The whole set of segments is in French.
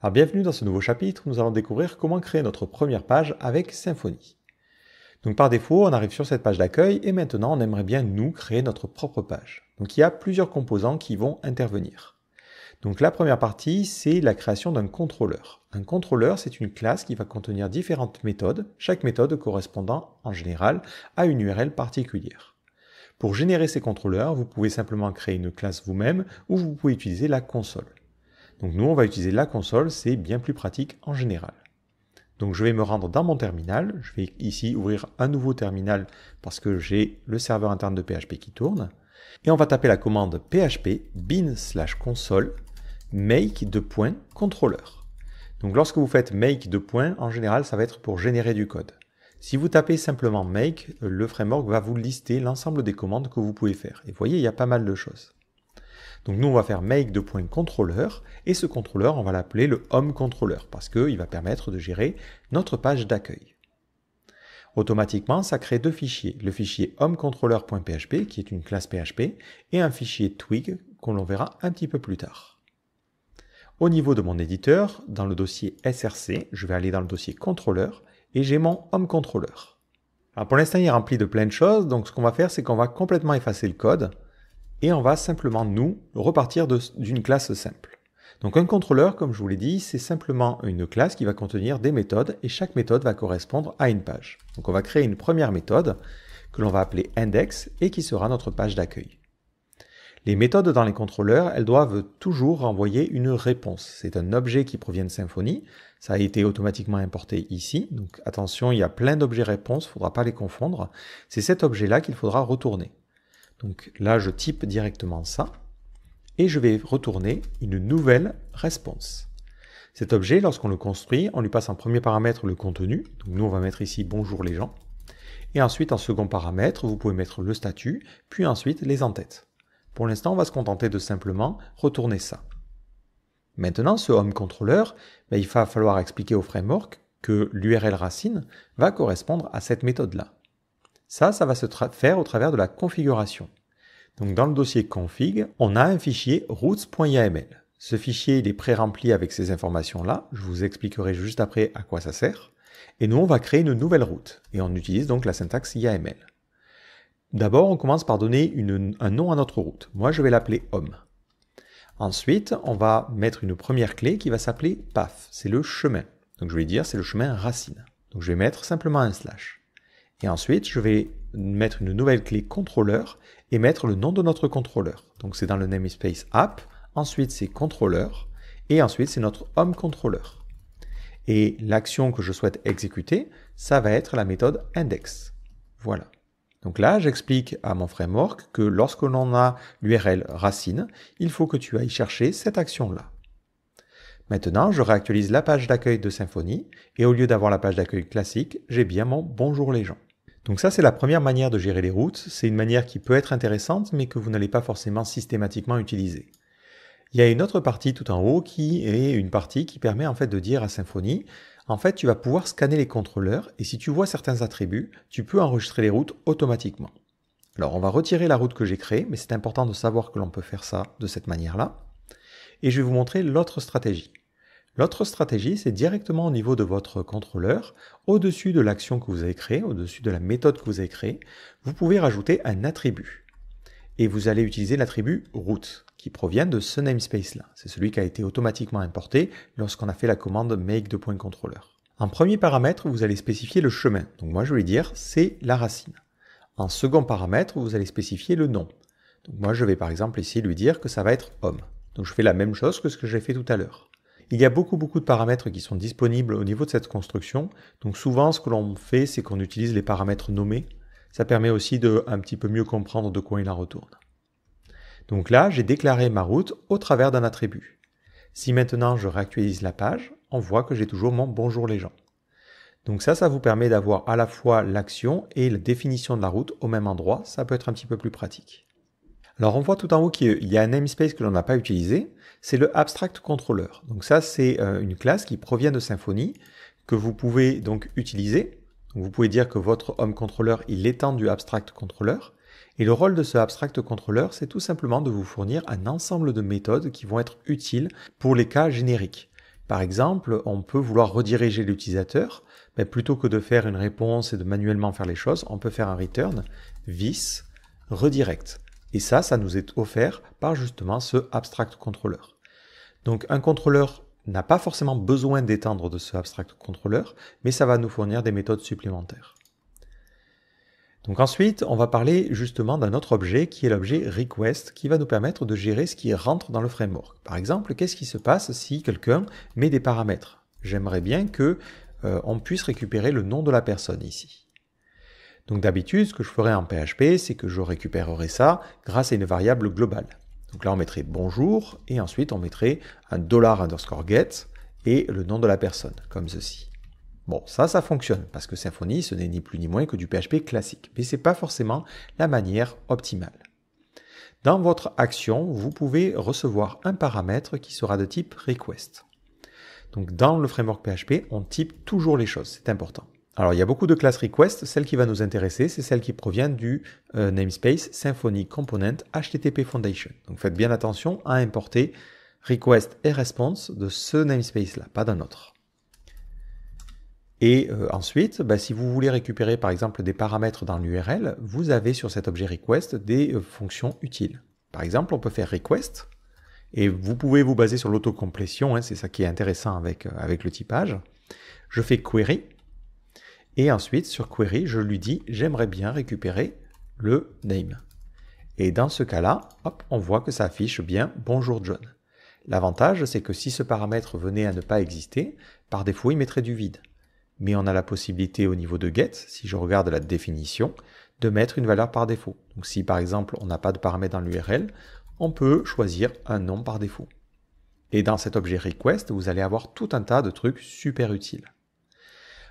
Alors bienvenue dans ce nouveau chapitre nous allons découvrir comment créer notre première page avec Symfony. Donc par défaut, on arrive sur cette page d'accueil et maintenant on aimerait bien nous créer notre propre page. Donc il y a plusieurs composants qui vont intervenir. Donc la première partie, c'est la création d'un contrôleur. Un contrôleur, c'est une classe qui va contenir différentes méthodes, chaque méthode correspondant en général à une URL particulière. Pour générer ces contrôleurs, vous pouvez simplement créer une classe vous-même ou vous pouvez utiliser la console. Donc nous, on va utiliser la console, c'est bien plus pratique en général. Donc je vais me rendre dans mon terminal, je vais ici ouvrir un nouveau terminal parce que j'ai le serveur interne de PHP qui tourne, et on va taper la commande php bin slash console make de point contrôleur. Donc lorsque vous faites make de point, en général ça va être pour générer du code. Si vous tapez simplement make, le framework va vous lister l'ensemble des commandes que vous pouvez faire. Et vous voyez, il y a pas mal de choses. Donc nous, on va faire make de point contrôleur, et ce contrôleur, on va l'appeler le home controller, parce qu'il va permettre de gérer notre page d'accueil. Automatiquement, ça crée deux fichiers, le fichier homecontroller.php, qui est une classe PHP, et un fichier twig, qu'on l'on verra un petit peu plus tard. Au niveau de mon éditeur, dans le dossier src, je vais aller dans le dossier contrôleur, et j'ai mon home controller. Alors pour l'instant, il est rempli de plein de choses, donc ce qu'on va faire, c'est qu'on va complètement effacer le code, et on va simplement, nous, repartir d'une classe simple. Donc un contrôleur, comme je vous l'ai dit, c'est simplement une classe qui va contenir des méthodes et chaque méthode va correspondre à une page. Donc on va créer une première méthode que l'on va appeler index et qui sera notre page d'accueil. Les méthodes dans les contrôleurs, elles doivent toujours renvoyer une réponse. C'est un objet qui provient de Symfony. Ça a été automatiquement importé ici. Donc attention, il y a plein d'objets réponses, il ne faudra pas les confondre. C'est cet objet-là qu'il faudra retourner. Donc là, je type directement ça et je vais retourner une nouvelle réponse. Cet objet, lorsqu'on le construit, on lui passe en premier paramètre le contenu. Donc nous, on va mettre ici bonjour les gens. Et ensuite, en second paramètre, vous pouvez mettre le statut, puis ensuite les en-têtes. Pour l'instant, on va se contenter de simplement retourner ça. Maintenant, ce home controller, ben, il va falloir expliquer au framework que l'URL racine va correspondre à cette méthode-là. Ça, ça va se faire au travers de la configuration. Donc dans le dossier config, on a un fichier routes.yml. Ce fichier, il est pré-rempli avec ces informations-là. Je vous expliquerai juste après à quoi ça sert. Et nous, on va créer une nouvelle route. Et on utilise donc la syntaxe YAML. D'abord, on commence par donner un nom à notre route. Moi, je vais l'appeler home. Ensuite, on va mettre une première clé qui va s'appeler path. C'est le chemin. Donc je vais dire c'est le chemin racine. Donc je vais mettre simplement un slash. Et ensuite, je vais mettre une nouvelle clé contrôleur et mettre le nom de notre contrôleur. Donc c'est dans le namespace app, ensuite c'est contrôleur, et ensuite c'est notre home contrôleur. Et l'action que je souhaite exécuter, ça va être la méthode index. Voilà. Donc là, j'explique à mon framework que lorsque l'on a l'URL racine, il faut que tu ailles chercher cette action-là. Maintenant, je réactualise la page d'accueil de Symfony, et au lieu d'avoir la page d'accueil classique, j'ai bien mon bonjour les gens. Donc ça, c'est la première manière de gérer les routes. C'est une manière qui peut être intéressante, mais que vous n'allez pas forcément systématiquement utiliser. Il y a une autre partie tout en haut qui est une partie qui permet en fait de dire à Symfony, en fait, tu vas pouvoir scanner les contrôleurs et si tu vois certains attributs, tu peux enregistrer les routes automatiquement. Alors, on va retirer la route que j'ai créée, mais c'est important de savoir que l'on peut faire ça de cette manière-là. Et je vais vous montrer l'autre stratégie. L'autre stratégie, c'est directement au niveau de votre contrôleur, au-dessus de l'action que vous avez créée, au-dessus de la méthode que vous avez créée, vous pouvez rajouter un attribut. Et vous allez utiliser l'attribut route, qui provient de ce namespace-là. C'est celui qui a été automatiquement importé lorsqu'on a fait la commande make de point contrôleur. En premier paramètre, vous allez spécifier le chemin. Donc moi, je vais dire c'est la racine. En second paramètre, vous allez spécifier le nom. Donc moi, je vais par exemple ici lui dire que ça va être homme. Donc je fais la même chose que ce que j'ai fait tout à l'heure. Il y a beaucoup beaucoup de paramètres qui sont disponibles au niveau de cette construction. Donc souvent ce que l'on fait c'est qu'on utilise les paramètres nommés. Ça permet aussi de un petit peu mieux comprendre de quoi il en retourne. Donc là j'ai déclaré ma route au travers d'un attribut. Si maintenant je réactualise la page, on voit que j'ai toujours mon bonjour les gens. Donc ça, ça vous permet d'avoir à la fois l'action et la définition de la route au même endroit. Ça peut être un petit peu plus pratique. Alors on voit tout en haut qu'il y a un namespace que l'on n'a pas utilisé c'est le Abstract Controller. Donc ça, c'est euh, une classe qui provient de Symfony que vous pouvez donc utiliser. vous pouvez dire que votre Home Controller, il étend du Abstract Controller. Et le rôle de ce Abstract Controller, c'est tout simplement de vous fournir un ensemble de méthodes qui vont être utiles pour les cas génériques. Par exemple, on peut vouloir rediriger l'utilisateur, mais plutôt que de faire une réponse et de manuellement faire les choses, on peut faire un return vis redirect. Et ça, ça nous est offert par justement ce abstract controller. Donc un contrôleur n'a pas forcément besoin d'étendre de ce abstract controller, mais ça va nous fournir des méthodes supplémentaires. Donc ensuite, on va parler justement d'un autre objet qui est l'objet request qui va nous permettre de gérer ce qui rentre dans le framework. Par exemple, qu'est-ce qui se passe si quelqu'un met des paramètres? J'aimerais bien que euh, on puisse récupérer le nom de la personne ici. Donc d'habitude, ce que je ferais en PHP, c'est que je récupérerais ça grâce à une variable globale. Donc là, on mettrait bonjour, et ensuite on mettrait un dollar underscore get et le nom de la personne, comme ceci. Bon, ça, ça fonctionne, parce que Symfony, ce n'est ni plus ni moins que du PHP classique, mais ce n'est pas forcément la manière optimale. Dans votre action, vous pouvez recevoir un paramètre qui sera de type request. Donc dans le framework PHP, on type toujours les choses, c'est important. Alors, il y a beaucoup de classes request. Celle qui va nous intéresser, c'est celle qui provient du euh, namespace Symfony Component HTTP Foundation. Donc, faites bien attention à importer request et response de ce namespace-là, pas d'un autre. Et euh, ensuite, bah, si vous voulez récupérer par exemple des paramètres dans l'URL, vous avez sur cet objet request des euh, fonctions utiles. Par exemple, on peut faire request, et vous pouvez vous baser sur l'autocomplétion, hein, c'est ça qui est intéressant avec, avec le typage. Je fais query, et ensuite, sur query, je lui dis j'aimerais bien récupérer le name. Et dans ce cas-là, hop, on voit que ça affiche bien bonjour John. L'avantage, c'est que si ce paramètre venait à ne pas exister, par défaut, il mettrait du vide. Mais on a la possibilité au niveau de get, si je regarde la définition, de mettre une valeur par défaut. Donc si par exemple on n'a pas de paramètre dans l'URL, on peut choisir un nom par défaut. Et dans cet objet request, vous allez avoir tout un tas de trucs super utiles.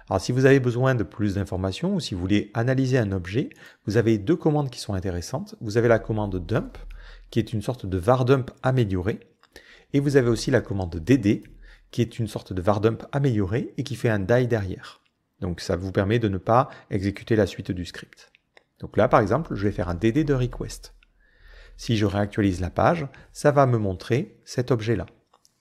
Alors si vous avez besoin de plus d'informations ou si vous voulez analyser un objet, vous avez deux commandes qui sont intéressantes. Vous avez la commande dump, qui est une sorte de var dump amélioré, et vous avez aussi la commande dd, qui est une sorte de var dump amélioré et qui fait un die derrière. Donc ça vous permet de ne pas exécuter la suite du script. Donc là, par exemple, je vais faire un dd de request. Si je réactualise la page, ça va me montrer cet objet-là.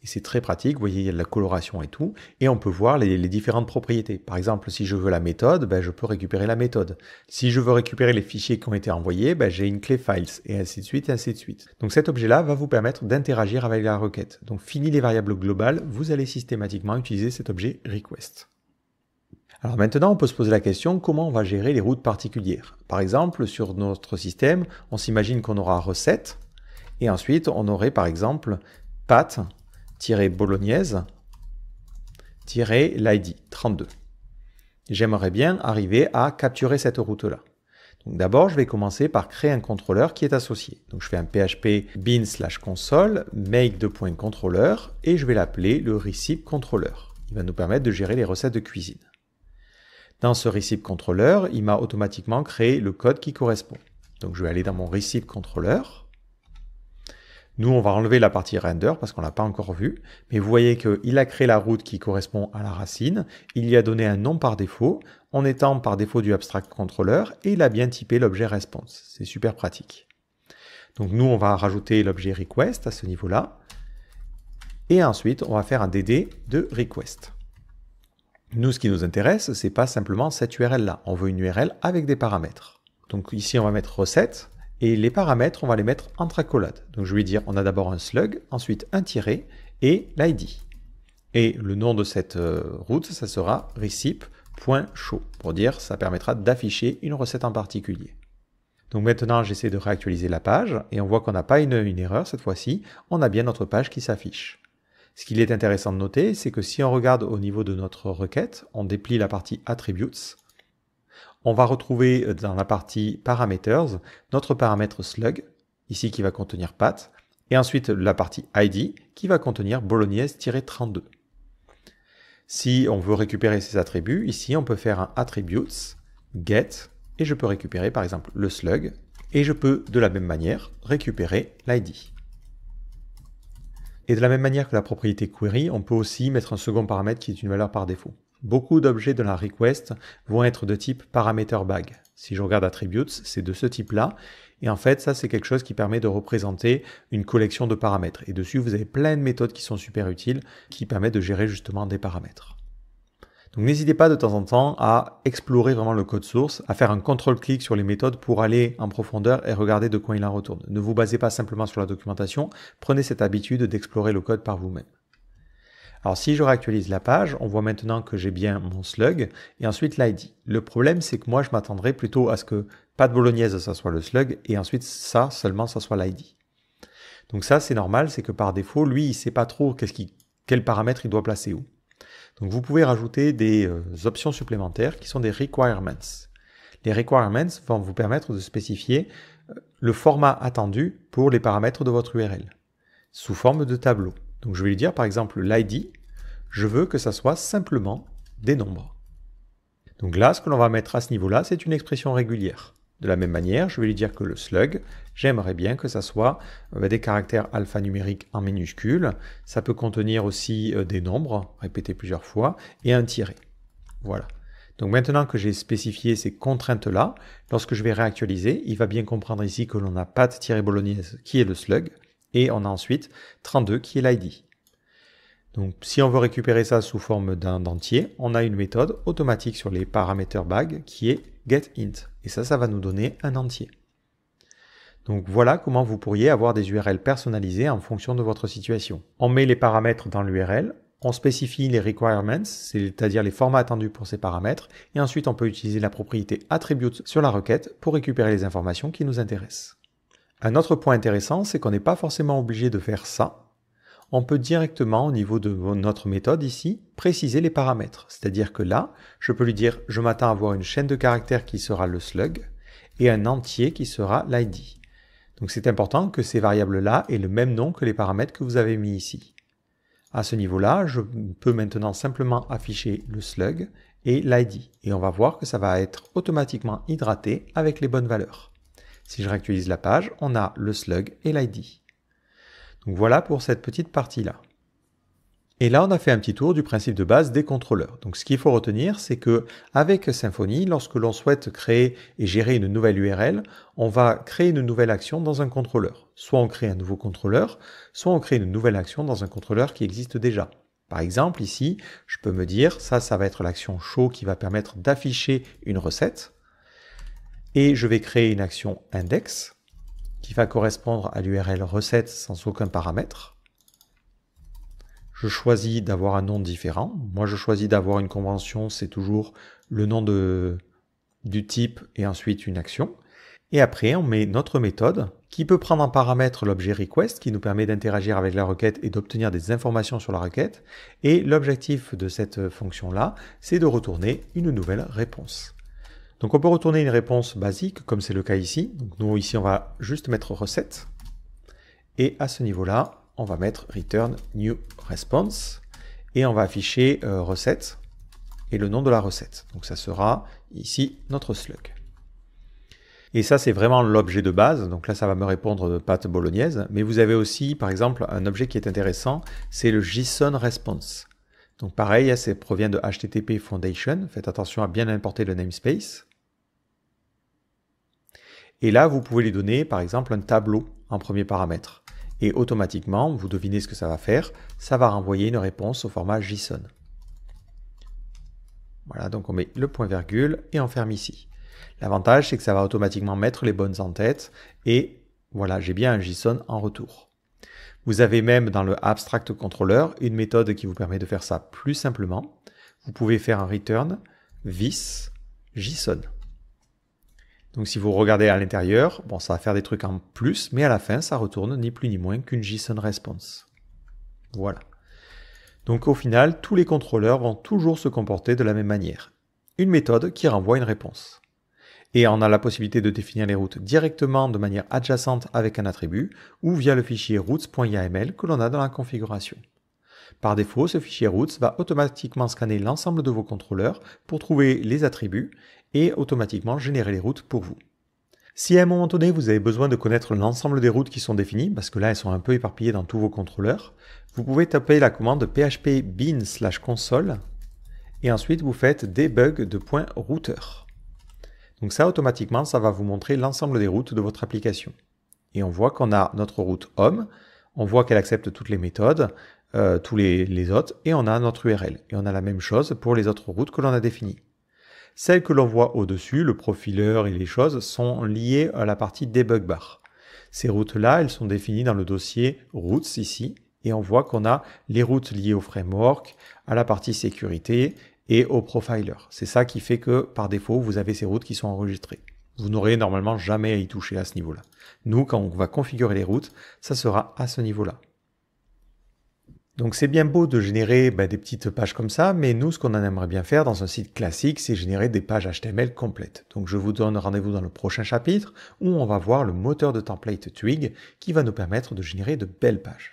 Et c'est très pratique, vous voyez, il y a de la coloration et tout, et on peut voir les, différentes propriétés. Par exemple, si je veux la méthode, ben, je peux récupérer la méthode. Si je veux récupérer les fichiers qui ont été envoyés, ben, j'ai une clé files, et ainsi de suite, et ainsi de suite. Donc cet objet-là va vous permettre d'interagir avec la requête. Donc fini les variables globales, vous allez systématiquement utiliser cet objet request. Alors maintenant, on peut se poser la question comment on va gérer les routes particulières? Par exemple, sur notre système, on s'imagine qu'on aura recette, et ensuite on aurait par exemple path bolognaise l'ID 32. J'aimerais bien arriver à capturer cette route-là. D'abord, je vais commencer par créer un contrôleur qui est associé. Donc je fais un php bin slash console make de point et je vais l'appeler le recipe controller. Il va nous permettre de gérer les recettes de cuisine. Dans ce recipe controller, il m'a automatiquement créé le code qui correspond. Donc je vais aller dans mon recipe controller nous, on va enlever la partie render parce qu'on l'a pas encore vu. Mais vous voyez qu'il a créé la route qui correspond à la racine. Il y a donné un nom par défaut en étant par défaut du abstract controller et il a bien typé l'objet response. C'est super pratique. Donc nous, on va rajouter l'objet request à ce niveau-là. Et ensuite, on va faire un DD de request. Nous, ce qui nous intéresse, c'est pas simplement cette URL-là. On veut une URL avec des paramètres. Donc ici, on va mettre recette et les paramètres, on va les mettre entre accolades. Donc je vais dire, on a d'abord un slug, ensuite un tiré et l'ID. Et le nom de cette euh, route, ça sera recipe.show. Pour dire, ça permettra d'afficher une recette en particulier. Donc maintenant, j'essaie de réactualiser la page et on voit qu'on n'a pas une erreur cette fois-ci. On a bien notre page qui s'affiche. Ce qu'il est intéressant de noter, c'est que si on regarde au niveau de notre requête, on déplie la partie attributes on va retrouver euh, dans la partie parameters notre paramètre slug, ici qui va contenir path, et ensuite la partie id qui va contenir bolognaise-32. Si on veut récupérer ces attributs, ici on peut faire un attributes get et je peux récupérer par exemple le slug et je peux de la même manière récupérer l'id. Et de la même manière que la propriété query, on peut aussi mettre un second paramètre qui est une valeur par défaut. Beaucoup d'objets de la request vont être de type parameter bag. Si je regarde attributes, c'est de ce type-là. Et en fait, ça, c'est quelque chose qui permet de représenter une collection de paramètres. Et dessus, vous avez plein de méthodes qui sont super utiles, qui permettent de gérer justement des paramètres. Donc n'hésitez pas de temps en temps à explorer vraiment le code source, à faire un contrôle-clic sur les méthodes pour aller en profondeur et regarder de quoi il en retourne. Ne vous basez pas simplement sur la documentation, prenez cette habitude d'explorer le code par vous-même. Alors si je réactualise la page, on voit maintenant que j'ai bien mon slug et ensuite l'ID. Le problème c'est que moi je m'attendrais plutôt à ce que pas de bolognaise ça soit le slug et ensuite ça seulement ça soit l'ID. Donc ça c'est normal, c'est que par défaut lui il sait pas trop qu'est-ce il doit placer où. Donc vous pouvez rajouter des euh, options supplémentaires qui sont des requirements. Les requirements vont vous permettre de spécifier euh, le format attendu pour les paramètres de votre URL sous forme de tableau. Donc je vais lui dire par exemple l'ID, je veux que ça soit simplement des nombres. Donc là, ce que l'on va mettre à ce niveau-là, c'est une expression régulière. De la même manière, je vais lui dire que le slug, j'aimerais bien que ça soit euh, des caractères alphanumériques en minuscules. Ça peut contenir aussi euh, des nombres, répétés plusieurs fois, et un tiré. Voilà. Donc maintenant que j'ai spécifié ces contraintes-là, lorsque je vais réactualiser, il va bien comprendre ici que l'on n'a pas de tiré bolognaise qui est le slug, et on a ensuite 32 qui est l'ID. Donc si on veut récupérer ça sous forme d'un entier, on a une méthode automatique sur les paramètres bag qui est getInt. Et ça, ça va nous donner un entier. Donc voilà comment vous pourriez avoir des URL personnalisées en fonction de votre situation. On met les paramètres dans l'URL, on spécifie les requirements, c'est-à-dire les formats attendus pour ces paramètres, et ensuite on peut utiliser la propriété attribute sur la requête pour récupérer les informations qui nous intéressent. Un autre point intéressant, c'est qu'on n'est pas forcément obligé de faire ça on peut directement, au niveau de notre méthode ici, préciser les paramètres. C'est-à-dire que là, je peux lui dire, je m'attends à avoir une chaîne de caractères qui sera le slug et un entier qui sera l'ID. Donc c'est important que ces variables-là aient le même nom que les paramètres que vous avez mis ici. À ce niveau-là, je peux maintenant simplement afficher le slug et l'ID. Et on va voir que ça va être automatiquement hydraté avec les bonnes valeurs. Si je réactualise la page, on a le slug et l'ID. Donc voilà pour cette petite partie-là. Et là, on a fait un petit tour du principe de base des contrôleurs. Donc, ce qu'il faut retenir, c'est que avec Symfony, lorsque l'on souhaite créer et gérer une nouvelle URL, on va créer une nouvelle action dans un contrôleur. Soit on crée un nouveau contrôleur, soit on crée une nouvelle action dans un contrôleur qui existe déjà. Par exemple, ici, je peux me dire, ça, ça va être l'action show qui va permettre d'afficher une recette. Et je vais créer une action index qui va correspondre à l'URL recette sans aucun paramètre. Je choisis d'avoir un nom différent. Moi, je choisis d'avoir une convention, c'est toujours le nom du type et ensuite une action. Et après, on met notre méthode qui peut prendre en paramètre l'objet request qui nous permet d'interagir avec la requête et d'obtenir des informations sur la requête. Et l'objectif de cette fonction-là, c'est de retourner une nouvelle réponse. Donc on peut retourner une réponse basique, comme c'est le cas ici. Donc nous, ici, on va juste mettre recette. Et à ce niveau-là, on va mettre return new response. Et on va afficher euh, recette et le nom de la recette. Donc ça sera ici notre slug. Et ça, c'est vraiment l'objet de base. Donc là, ça va me répondre de pâte bolognaise. Mais vous avez aussi, par exemple, un objet qui est intéressant, c'est le JSON response. Donc pareil, ça provient de HTTP Foundation. Faites attention à bien importer le namespace. Et là, vous pouvez lui donner, par exemple, un tableau en premier paramètre. Et automatiquement, vous devinez ce que ça va faire, ça va renvoyer une réponse au format JSON. Voilà, donc on met le point virgule et on ferme ici. L'avantage, c'est que ça va automatiquement mettre les bonnes en tête et voilà, j'ai bien un JSON en retour. Vous avez même dans le abstract controller une méthode qui vous permet de faire ça plus simplement. Vous pouvez faire un return vis JSON. Donc si vous regardez à l'intérieur, bon, ça va faire des trucs en plus, mais à la fin, ça retourne ni plus ni moins qu'une JSON response. Voilà. Donc au final, tous les contrôleurs vont toujours se comporter de la même manière. Une méthode qui renvoie une réponse. Et on a la possibilité de définir les routes directement de manière adjacente avec un attribut ou via le fichier routes.yaml que l'on a dans la configuration. Par défaut, ce fichier routes va automatiquement scanner l'ensemble de vos contrôleurs pour trouver les attributs et automatiquement générer les routes pour vous. Si à un moment donné vous avez besoin de connaître l'ensemble des routes qui sont définies, parce que là elles sont un peu éparpillées dans tous vos contrôleurs, vous pouvez taper la commande php bin slash console et ensuite vous faites debug de point routeur. Donc ça, automatiquement, ça va vous montrer l'ensemble des routes de votre application. Et on voit qu'on a notre route home, on voit qu'elle accepte toutes les méthodes, euh, tous les, les autres, et on a notre URL. Et on a la même chose pour les autres routes que l'on a définies. Celles que l'on voit au-dessus, le profileur et les choses, sont liées à la partie debug bar. Ces routes-là, elles sont définies dans le dossier routes ici, et on voit qu'on a les routes liées au framework, à la partie sécurité et au profiler. C'est ça qui fait que par défaut, vous avez ces routes qui sont enregistrées. Vous n'aurez normalement jamais à y toucher à ce niveau-là. Nous, quand on va configurer les routes, ça sera à ce niveau-là. Donc c'est bien beau de générer ben, des petites pages comme ça, mais nous, ce qu'on aimerait bien faire dans un site classique, c'est générer des pages HTML complètes. Donc je vous donne rendez-vous dans le prochain chapitre où on va voir le moteur de template Twig qui va nous permettre de générer de belles pages.